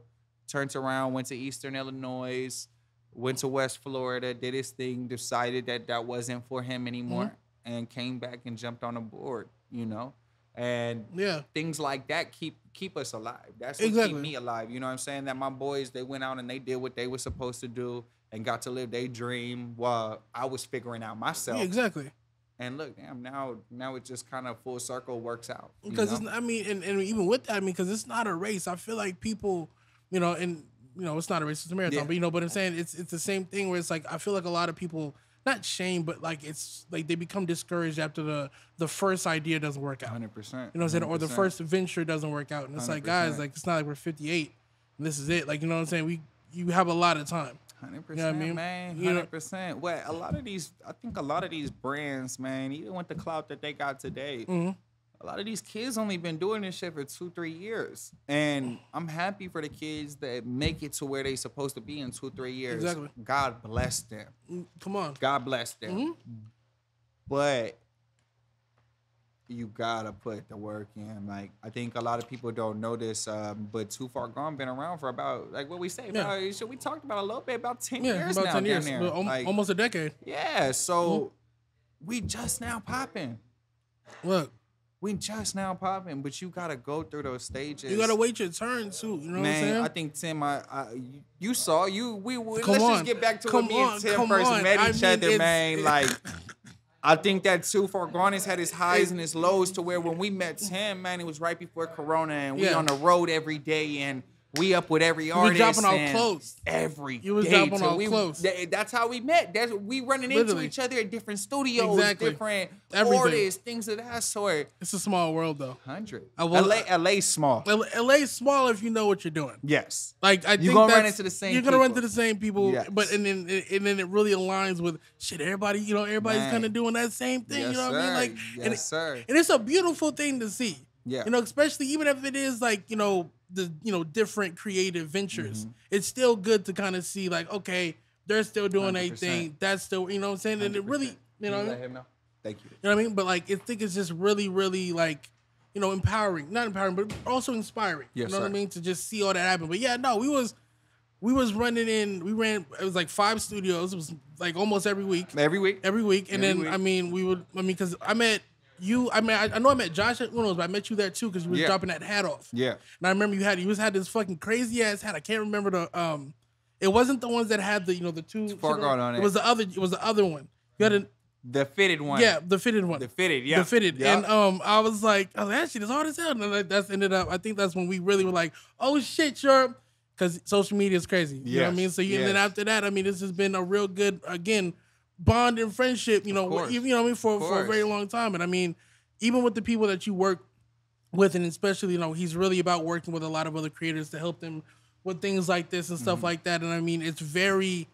turned around went to Eastern Illinois went to West Florida did his thing decided that that wasn't for him anymore Mm-hmm. and came back and jumped on a board you know and Yeah. things like that keep keep us alive that's what Exactly. keep me alive you know what I'm saying that my boys they went out and they did what they were supposed to do and got to live their dream while I was figuring out myself Yeah, exactly. and look, damn, now now it just kind of full circle works out. Because I mean, and, and even with that, I mean, because it's not a race. I feel like people, you know, and you know, it's not a race; it's marathon. Yeah. But you know, but I'm saying it's it's the same thing where it's like I feel like a lot of people, not shame, but like it's like they become discouraged after the the first idea doesn't work out. hundred percent. You know what I'm saying? Or the first venture doesn't work out. And it's like, guys, 100%. like it's not like we're 58 and this is it. Like, you know what I'm saying? We you have a lot of time. hundred You know what I percent, mean? man, hundred percent. Well, a lot of these, I think a lot of these brands, man, even with the clout that they got today, Mhm. A lot of these kids only been doing this shit for two, three years, and I'm happy for the kids that make it to where they supposed to be in two, three years. Exactly. God bless them. Mm, Come on. God bless them. Mhm. But you gotta put the work in. Like I think a lot of people don't know this, um, but Too Far Gone been around for about like what we say. Yeah. About, so we talked about a little bit about ten Yeah, years about now. 10 down years. there. Well, al- Like, almost a decade. yeah. So we just now popping. Look, We just now popping, but you gotta go through those stages. you gotta wait your turn too. You know what I'm Man, saying? I think Timm, I, I you- saw you. We, we let's on. just get back to Come when me and Timm first on. met I each mean, other, man. Like, I think that too far gone has had his highs and his lows to where when we met Timm, man, it was right before Corona, and we Yeah. on the road every day, and we up with every artist. dropping our and clothes. every You was day dropping our we- clothes. that- that's how we met. That's we running into each other at different studios, Exactly. different Everything. artists, things of that sort. It's a small world though. Hundred. LA, LA small. L- LA's small if you know what you're doing. Yes. Like I You think gonna run into the same You're gonna run into the same people, Yes. but and then and then it really aligns with shit. Everybody, you know, everybody's kind of doing that same thing. Yes, you know what I mean? Like, yes, and, it- sir. and it's a beautiful thing to see. Yeah. You know, especially even if it is like you know the you know different creative ventures, Mm-hmm. it's still good to kind of see like okay, they're still doing a thing. That's still you know what I'm saying, and it really you know. Can what I let mean? him know. Thank you. You know what I mean? But like, I think it's just really, really like, you know, empowering. Not empowering, but also inspiring. Yes, you know what I mean? To just see all that happen. But yeah, no, we was, we was running in. We ran. It was like five studios. It was like almost every week, Every week. every week. And Every then week. I mean, we would. I mean, because I met you. I mean, I, I know I met Josh at Uno's, but I met you there too because you was Yeah. dropping that hat off. Yeah. And I remember you had you was had this fucking crazy ass hat. I can't remember the um. It wasn't the ones that had the you know the two. far gone on it. it. was the other. It was the other one. You had a The fitted one. yeah, the fitted one. The fitted. Yeah. The fitted. Yeah. And um, I was like, oh, that shit is hard as hell. And then that's ended up. I think that's when we really were like, oh shit, sure, because social media is crazy. You know what I Yes, mean? So you, and then yes. after that, I mean, this has been a real good again bond and friendship, you know, you know I mean for for a very long time. And I mean, even with the people that you work with, and especially you know, he's really about working with a lot of other creators to help them with things like this and stuff Mm-hmm. like that. And I mean, it's very,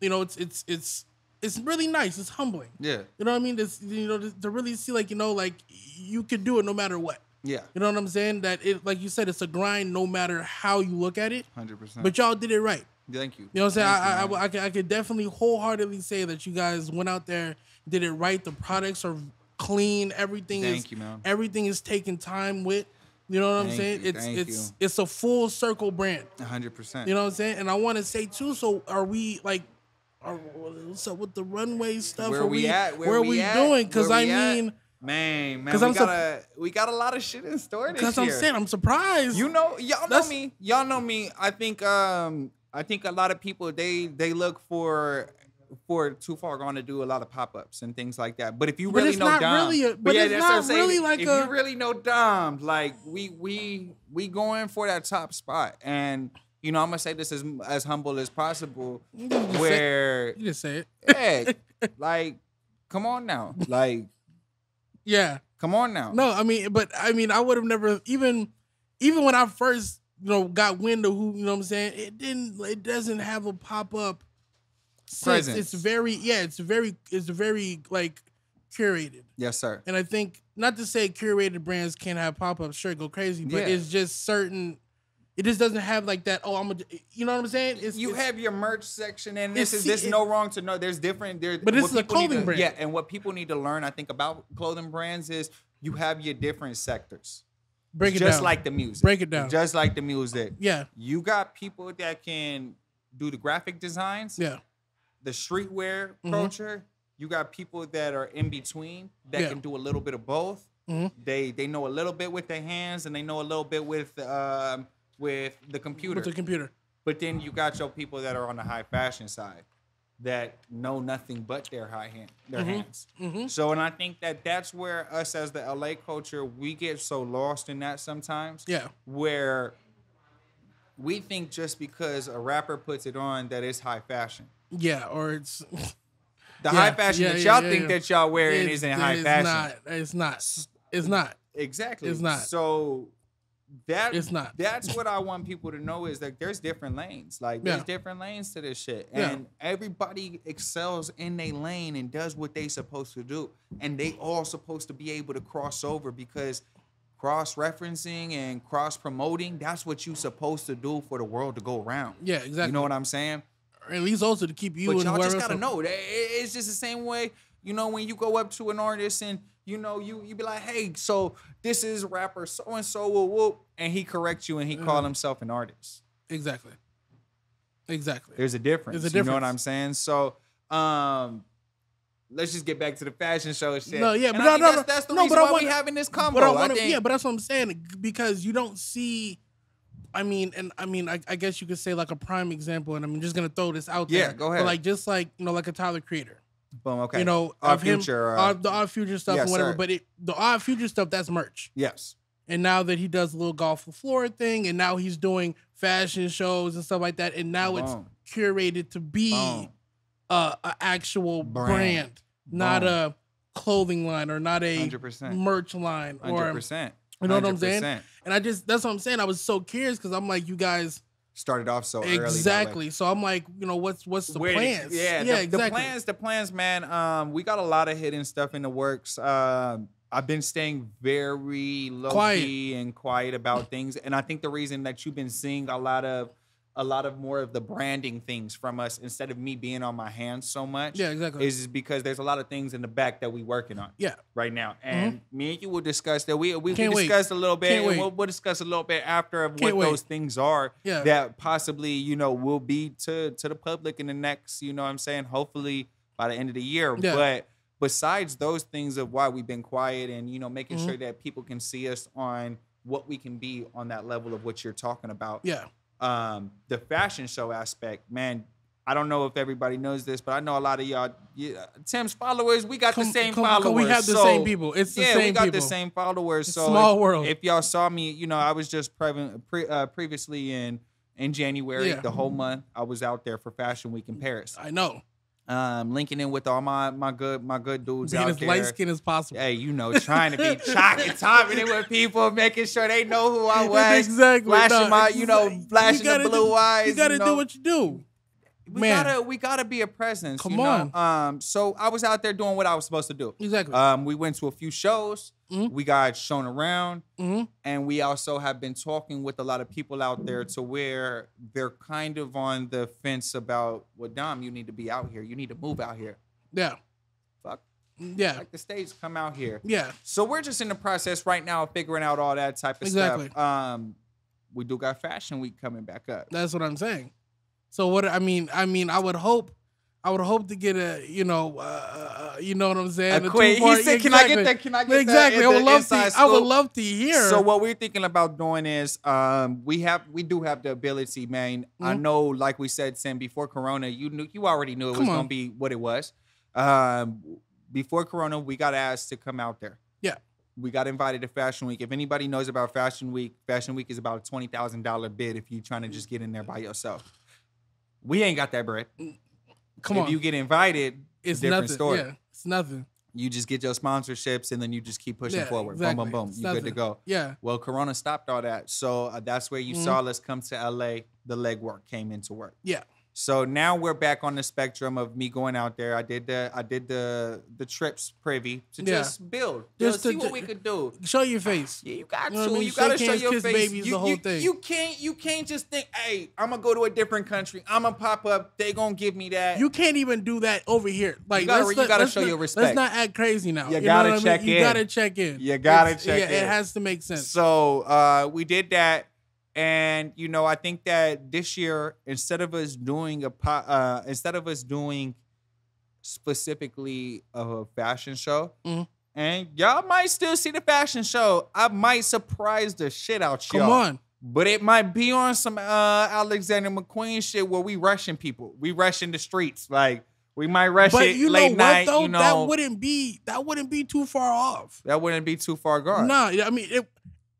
you know, it's it's it's it's really nice. It's humbling. Yeah. You know what I mean? This you know to, to really see like you know like you could do it no matter what. Yeah. You know what I'm saying? That it like you said, it's a grind no matter how you look at it. Hundred percent. But y'all did it right. Thank you. You know what I'm saying? Thank you, I, I, man. I, I, could, definitely wholeheartedly say that you guys went out there, did it right. The products are clean. Everything is Thank you, man. everything is taken time with. You know what I'm saying? you, it's thank it's it's a full circle brand. hundred percent. You know what I'm saying? And I want to say too. So are we like? Are, what's up with the runway stuff? where Are we at? Where, Where, we we at? doing? Because I we at? mean, man, man, 'cause we I'm got a we got a lot of shit in store this because year. I'm saying I'm surprised. You know, y'all know me. Y'all know me. I think um I think a lot of people they they look for for too far gone to do a lot of pop ups and things like that. But if you really know Dom, really a- but yeah, it's that's not really like if a- you really know Dom, like we we we going for that top spot, and you know I'm gonna say this as as humble as possible, You just say- where you just say it. yeah, like come on now, like Yeah. come on now, No, I mean, but I mean, I would have never even, even when I first, you know, got wind of who, you know, what I'm saying it didn't, it doesn't have a pop up. Presence. It's very, yeah, it's very, it's very like curated, yes sir, and I think not to say curated brands can't have pop ups, sure, go crazy, but Yeah. it's just certain. It just doesn't have like that. Oh, I'm a, you know what I'm saying? It's, you it's- have your merch section, and this is there's no wrong to know. There's different. There, But this is a clothing to- brand. Yeah, and what people need to learn, I think, about clothing brands is you have your different sectors. Break it just down. like the music. Break it down. Just like the music. yeah, You got people that can do the graphic designs, yeah, the streetwear Mhm. culture. You got people that are in between that Yeah. can do a little bit of both. Mhm. They they know a little bit with their hands and they know a little bit with um, with the computer. with the computer. But then you got your people that are on the high fashion side that know nothing but their high hand, their hands. Mhm. So, and I think that that's where us as the LA culture we get so lost in that sometimes. Yeah, Where we think just because a rapper puts it on that it's high fashion. yeah, or it's The Yeah, high fashion yeah, that y'all yeah, think that y'all wearing it's- isn't high it's fashion. Not, it's not. It's not. Exactly. It's not. So that It's not. That's what I want people to know is that there's different lanes. Like there's different lanes to this shit. Yeah. And everybody excels in their lane and does what they supposed to do. And they all supposed to be able to cross over because cross referencing and cross promoting, that's what you supposed to do for the world to go around. Yeah, exactly. You know what I'm saying? or at least also to keep you but y'all just gotta else- know that it's just the same way. You know, when you go up to an artist and you know you you be like, "Hey, so this is rapper so and so, whoop whoop," and he corrects you and he Mm-hmm. call himself an artist. Exactly. Exactly. There's a difference. There's a difference. You know what. I'm saying? So, um, let's just get back to the fashion show shit. No, yeah, And but I no, no, that's, that's the No, reason but why we wanna- having this combo. But I I want to, think. yeah, but that's what I'm saying because you don't see. I mean, and I mean, I, I guess you could say like a prime example, and I'm just gonna throw this out Yeah, there. go ahead. But like just like you know, like a Tyler Creator, Boom. Okay. you know, Odd of him, Future, uh, odd- the odd future stuff yes, and whatever. sir. But it, the odd future stuff, that's merch. yes. And now that he does a little golf Flora thing, and now he's doing fashion shows and stuff like that, and now it's curated to be Boom. a, a actual brand, Brand. not Boom. a clothing line or not a Hundred percent. merch line or percent. you know what I'm saying? And I just that's what I'm saying. I was so curious because I'm like, you guys Started off so early. exactly. So I'm like, you know, what's what's the Where to- plans? Yeah, yeah, the, the plans, the plans, man. Um, we got a lot of hidden stuff in the works. Um, I've been staying very low Quiet. key and quiet about things, and I think the reason that you've been seeing a lot of a lot of more of the branding things from us instead of me being on my hands so much Yeah, exactly. is because there's a lot of things in the back that we working on yeah, right now, and me and you will discuss that. We we, wait. discussed a little bit, Can't wait. we'll, we'll discuss a little bit after of Can't what wait. those things are Yeah. that possibly you know will be to to the public in the next you know what I'm saying hopefully by the end of the year. Yeah. But besides those things of why we've been quiet and you know making Mhm. sure that people can see us on what we can be on that level of what you're talking about yeah, um, the fashion show aspect, man. I don't know if everybody knows this, but I know a lot of y'all, yeah, Timm's followers. We got the same come- come- followers. we have the so- same people. It's the yeah, same we got people. the same followers. It's so small if, world. If y'all saw me, you know, I was just pre- uh, previously in in January, Yeah. the whole month. I was out there for Fashion Week in Paris. I know. Um, linking in with all my my good my good dudes Being out as there. light skinned as possible. Hey, you know, trying to be chocolate topping it with people, making sure they know who I was. exactly. Flashing No, my, you know, flashing You the blue do, eyes. You gotta know. do what you do. we man. gotta we gotta be a presence. Come you know? Um, so I was out there doing what I was supposed to do. Exactly. Um, we went to a few shows. Mhm. We got shown around, hmm and we also have been talking with a lot of people out there to where they're kind of on the fence about, well, Dom, you need to be out here. You need to move out here. Yeah. Fuck, Yeah. like the stage, come out here. Yeah. So we're just in the process right now of figuring out all that type of Exactly. stuff. Um, we do got Fashion Week coming back up. That's what I'm saying. So what I mean, I mean, I would hope, I would hope to get a, you know, uh, uh, you know what I'm saying. A quick- he said, "Can I get exactly. that? Can I get that Exactly. I would love to. I would love to hear. So what we're thinking about doing is um we have we do have the ability, man. I Mhm. know, like we said, Sam, before Corona, you knew you already knew it Come was gonna be what it was. Um before Corona, we got asked to come out there. Yeah. We got invited to Fashion Week. If anybody knows about Fashion Week, Fashion Week is about a twenty thousand dollar bid if you're trying to just get in there by yourself. We ain't got that bread. Come if on, you get invited, it's different nothing. story. Yeah, it's nothing. you just get your sponsorships and then you just keep pushing Yeah, forward. exactly. Boom, boom, boom. It's You're good to go. Yeah. Well, Corona stopped all that. So uh, that's where you Mhm. saw us come to LA. The legwork came into work. Yeah. So now we're back on the spectrum of me going out there. I did the I did the the trips privy to Yeah. just build, Just just to see what we could do. Show your face. Yeah, you got You know to. I mean? You got to show your kiss face. babies, you, the whole you- thing. You can't. You can't just think, "Hey, I'm gonna go to a different country. I'm gonna pop up. They gonna give me that." You can't even do that over here. Like gotta- let's you gotta let's show not- your Let's not act crazy now. You know gotta what I mean? check You in. gotta check in. You gotta It's- check yeah, It has to make sense. So uh, we did that, and you know, I think that this year, instead of us doing a po- uh, instead of us doing specifically a fashion show, Mhm. and y'all might still see the fashion show. I might surprise the shit out y'all. Come on. But it might be on some uh, Alexander McQueen shit where we rushing people. We rushing the streets. Like we might rush But it you know late what night. though? you know, that wouldn't be that wouldn't be too far off. that wouldn't be too far gone. No, I mean it.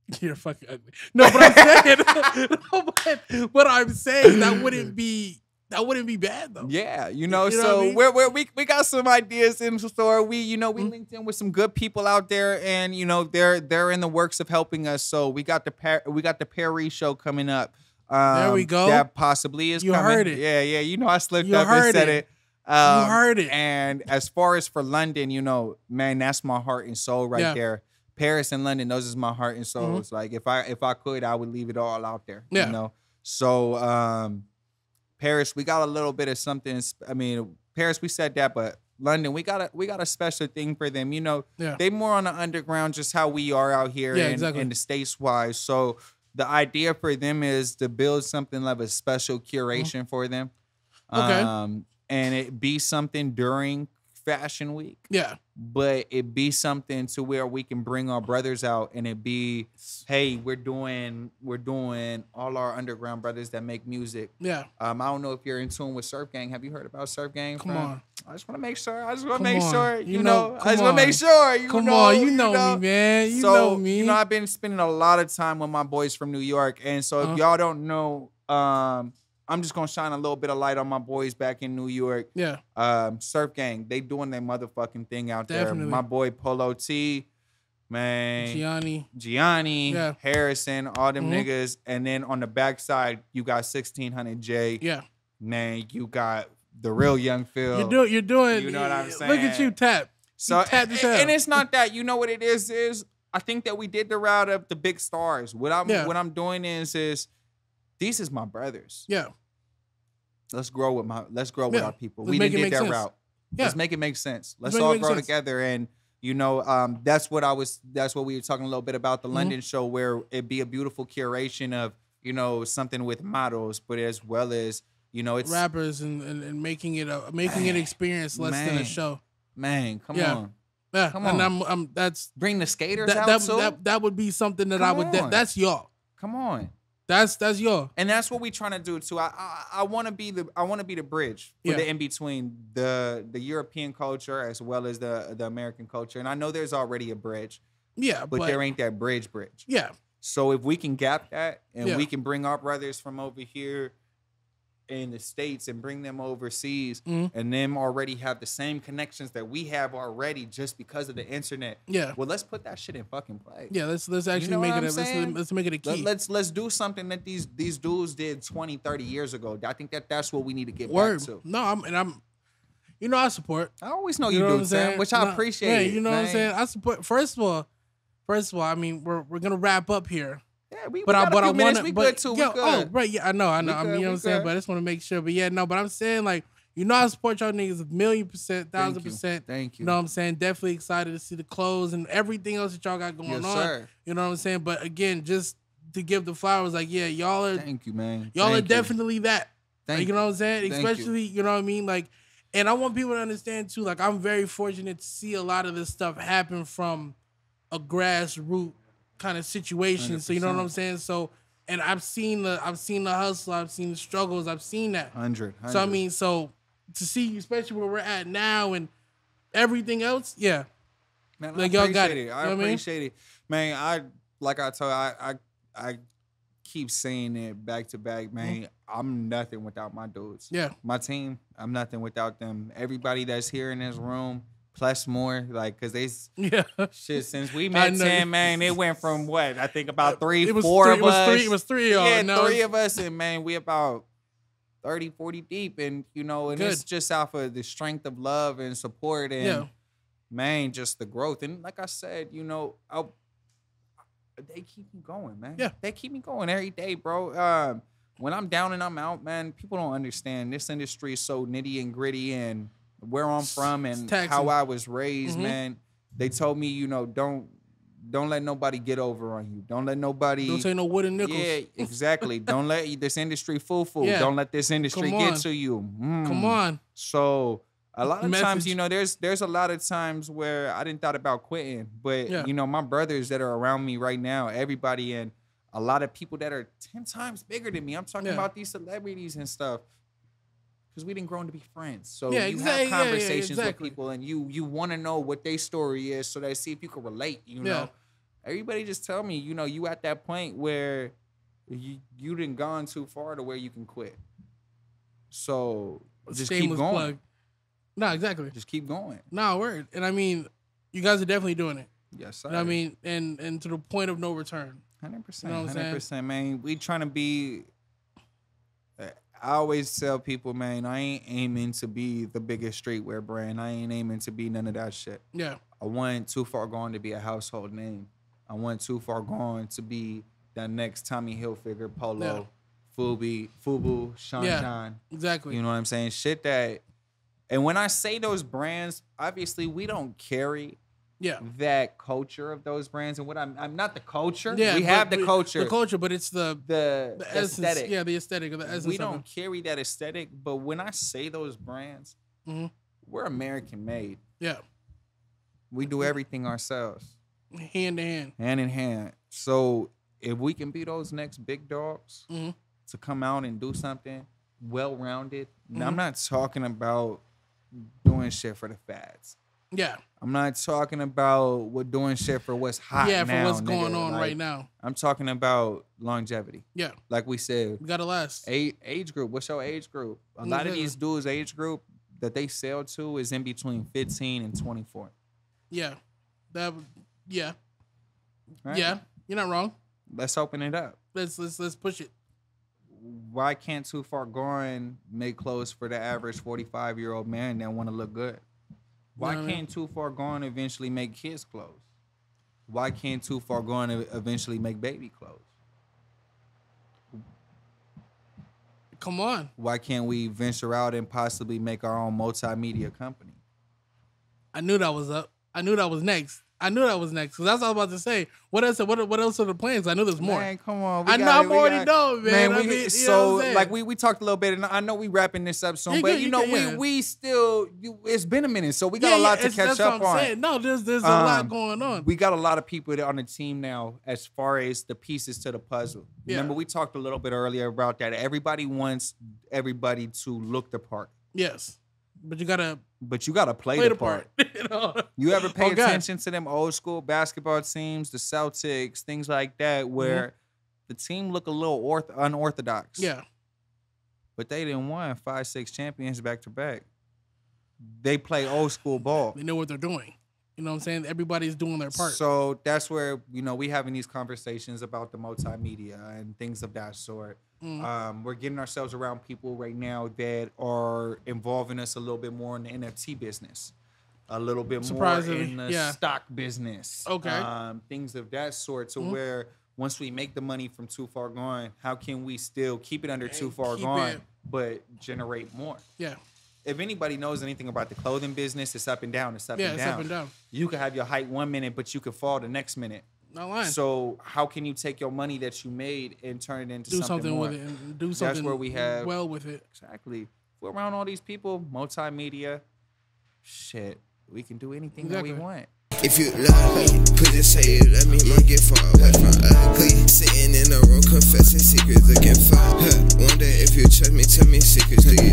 You're fucking ugly. No, but I'm saying, no, but what I'm saying that wouldn't be that wouldn't be bad though. Yeah, you know, You know so I mean? we're, we're, we we got some ideas in store. We you know we Mhm. linked in with some good people out there, and you know they're they're in the works of helping us. So we got the Par- we got the Perry show coming up. Um, There we go. That possibly is You coming. heard it. Yeah, yeah. You know I slipped You up and said it. it. Um, heard it. And as far as for London, you know, man, that's my heart and soul right Yeah. there. Paris and London, those is my heart and soul. Mhm. It's like if I if I could, I would leave it all out there. Yeah. You know. So um Paris, we got a little bit of something. I mean, Paris, we said that, but London, we got a we got a special thing for them. You know, Yeah. they more on the underground, just how we are out here Yeah, in, exactly. in the states wise. So the idea for them is to build something like a special curation for them. Mm-hmm. Okay. Um, and it be something during fashion week Yeah. but it be something to where we can bring our brothers out and it be hey we're doing we're doing all our underground brothers that make music Yeah. um i don't know if you're in tune with surf gang have you heard about surf gang Come friend? on. i just want to make sure i just want to make on. sure You you, know- know, i just want to make sure you Come know on, you know, me, man. You so know me. you know i've been spending a lot of time with my boys from new york and so if Uh-huh. y'all don't know um i'm just gonna shine a little bit of light on my boys back in new york yeah. um, Surf Gang, they doing their motherfucking thing out Definitely. there. My boy Polo T, man, Gianni. Gianni, Yeah. Harrison, all them Mhm. niggas. And then on the backside, you got 1600 J. Yeah. Man, you got the real Young Phil. You're doing. You're doing. You know what I'm saying? Look at you, tap. so, tapped his and, and it's not that. You know what it is? Is I think that we did the route of the big stars. What I'm Yeah. what I'm doing is is these is my brothers. Yeah. Let's grow with my let's grow with Yeah. our people. Let's we didn't did that sense. route. Yeah. Let's make it make sense. Let's it all grow sense. together. And you know, um, that's what I was. That's what we were talking a little bit about the Mhm. London show, where it'd be a beautiful curation of you know something with models, but as well as you know, it's Rappers and, and, and making it a making it experience less than a show. man, come Yeah. on, Yeah. Come And on. I'm. I'm. That's. bring the skaters That, out that, that, that would be something that I would. That, that's y'all. come on. That's that's y'all. And that's what we're trying to do too. I I, I want to be the I want to be the bridge for Yeah. the in between the the European culture as well as the the American culture. And I know there's already a bridge, Yeah. but, But, there ain't that bridge bridge. yeah. So if we can gap that and Yeah. we can bring our brothers from over here in the states and bring them overseas, Mhm. and them already have the same connections that we have already just because of the internet. Yeah. Well, let's put that shit in fucking play. Yeah, let's let's actually know make it. A, let's saying? let's make it a Let, key. let's let's do something that these these dudes did 20, 30 years ago. I think that that's what we need to get Word. back to. No, I'm and I'm. You know, I support. I always know You you, know what do, I'm Sam, saying? which I No, appreciate. Yeah, you know what I'm saying. I support. First of all, first of all, I mean, we're we're gonna wrap up here. Yeah, we, But we I but I want to. But good too. yo, good. oh right, yeah, I know, I know. We I mean, you know what I'm saying. But I just want to make sure. But yeah, no. But I'm saying like, you know, I support y'all niggas a million percent, thousand Thank percent. Thank you. You know what I'm saying? Definitely excited to see the clothes and everything else that y'all got going yes, on. sir. You know what I'm saying? But again, just to give the flowers, like, yeah, y'all are Thank you, man. y'all are Thank you. definitely that. Thank Like, you know what I'm saying? Thank you. Especially, you. know what I mean? Like, and I want people to understand too, like, I'm very fortunate to see a lot of this stuff happen from a grassroots kind of situation. So you know what I'm saying? So and I've seen the I've seen the hustle, I've seen the struggles, I've seen that. 100, So I mean, so to see especially where we're at now and everything else, yeah. Man, Like, I y'all got appreciate it. it. You I know what I mean? appreciate it, man. I like I told I I I keep saying it back to back, man. I'm nothing without my dudes. Mm-hmm. Yeah. my team. I'm nothing without them. Everybody that's here in this room, plus more, like, cause they Yeah. shit since we met ten, man. It went from what I think about three, It was four three, of it was us. three, it was three y'all. yeah, Now three it's- of us, and man, we about 30, 40 deep, and you know, and it's just off of the strength of love and support, and Yeah. man, just the growth. And like I said, you know, I, they keep me going, man. Yeah. they keep me going every day, bro. Um, when I'm down and I'm out, man, people don't understand. This industry is so nitty and gritty, and where I'm from and how I was raised, Mhm. man. They told me, you know, don't don't let nobody get over on you. Don't let nobody. Don't take no wooden nickels. Yeah, exactly. don't let this industry fool fool. Yeah. Don't let this industry get to you. Mm. Come on. So a lot of times, you know, there's there's a lot of times where I didn't thought about quitting, but Yeah. you know, my brothers that are around me right now, everybody and a lot of people that are ten times bigger than me. I'm talking Yeah. about these celebrities and stuff. Because we didn't grow to be friends, so Yeah, you exactly. have Yeah, yeah, conversations exactly. with people, and you you want to know what their story is, so that see if you can relate. You Yeah. know, everybody just tell me, you know, you at that point where you you didn't gone too far to where you can quit. So just keep going. plug. No, exactly. Just keep going. No, word. And I mean, you guys are definitely doing it. Yes, I mean, and and to the point of no return. hundred percent, You know what I'm Hundred percent, man. We trying to be. I always tell people, man, I ain't aiming to be the biggest streetwear brand. I ain't aiming to be none of that shit. Yeah. I want too far gone to be a household name. I want too far gone to be that next Tommy Hilfiger, Polo, Fubu, Fubu, Sean Yeah. John. Exactly. You know what I'm saying? Shit that. And when I say those brands, obviously we don't carry yeah. that culture of those brands. And what I'm, I'm not the culture. Yeah. we have the but- culture, The culture, but it's the the, the essence. aesthetic. Yeah, the aesthetic of the essence. we don't carry that aesthetic. But when I say those brands, Mhm. we're American made. Yeah. We do everything ourselves, Hand in hand. hand in hand. So if we can be those next big dogs Mhm. to come out and do something well rounded, Mhm. I'm not talking about doing shit for the fads. Yeah. I'm not talking about what doing shit for what's hot yeah, for now, what's going on Like, right now. I'm talking about longevity. Yeah. Like we said, We gotta last. age, age group. What's your age group? A lot of these dudes' age group that they sell to is in between 15 and 24. Yeah. That would- yeah. Right? Yeah. You're not wrong. Let's open it up. Let's let's let's push it. Why can't Too Far Gone make clothes for the average 45 year old man that want to look good? Why know what I mean? can't Too Far Gone eventually make kids' clothes? Why can't Too Far Gone eventually make baby clothes? Come on. Why can't we venture out and possibly make our own multimedia company? I knew that was up. I knew that was next. I knew that was next. Cause that's all I was about to say. What else? What what else are the plans? I knew there's more. Man, come on. we I know it, I'm already done, man. I we, mean, you know so what I'm saying? like we we talked a little bit, and I know we wrapping this up soon, You but you you know good, we yeah. we still you, it's been a minute, so we got Yeah, a lot yeah, to catch up on. saying. No, there's there's a lot Um, going on. We got a lot of people on the team now as far as the pieces to the puzzle. Yeah. Remember we talked a little bit earlier about that. Everybody wants everybody to look the part, yes, but you gotta but you got to play, play the, part. part. you know? You ever pay Oh, God. attention to them old school basketball teams, the Celtics, things like that, where the team look a little orth- unorthodox. Mm-hmm. Yeah, but they didn't win five, six champions back to back. They play old school ball. They know what they're doing. You know what I'm saying? Everybody's doing their part. So that's where you know we having these conversations about the multimedia and things of that sort. Mm. Um, we're getting ourselves around people right now that are involving us a little bit more in the NFT business, a little bit more in the yeah. stock business. Okay. um, things of that sort. To Mhm. where once we make the money from too far gone, how can we still keep it under too far gone, it- but generate more? yeah. If anybody knows anything about the clothing business, it's up and down. It's up Yeah, and it's up and down. You can have your height one minute, but you could fall the next minute. Not lying. So how can you take your money that you made and turn it into do something, something more? with it and do That's where we have- well with it. Exactly. If we're around all these people, multimedia, shit, we can do anything that we want. If you love me, pussy say you love me, might get far away from ugly. Sitting in a room, confessing secrets, looking for her. Wonder if you trust me, tell me secrets, do you